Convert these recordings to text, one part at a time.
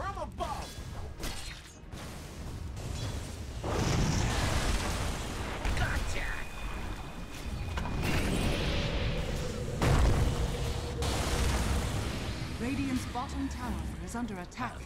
from above! Gotcha! Radiant's bottom tower is under attack.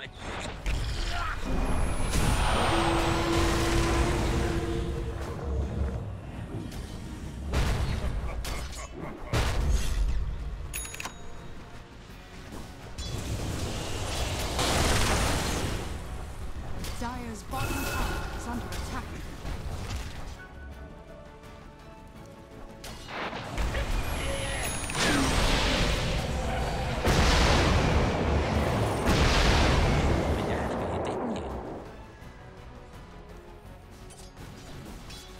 Right.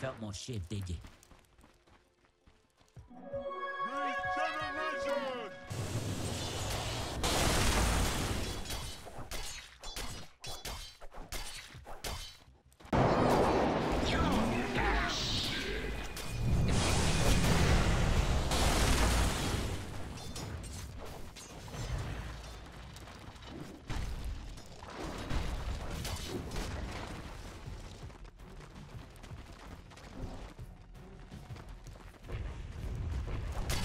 Felt more shiv, did you?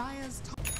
Dire's top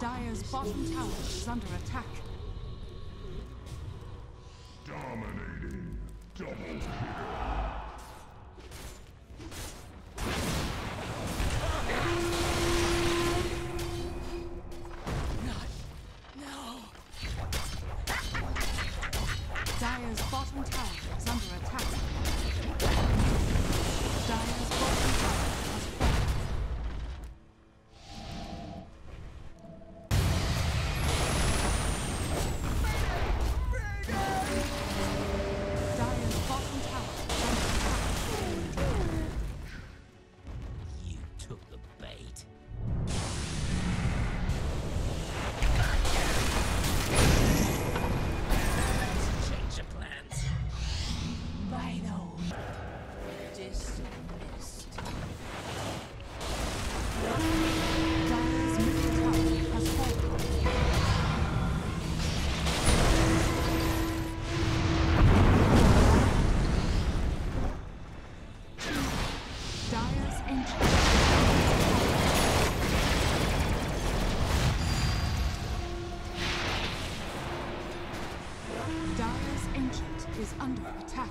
Dire's bottom tower is under attack. Dominating. Double kill. Dire's bottom tower is under attack. Is under attack.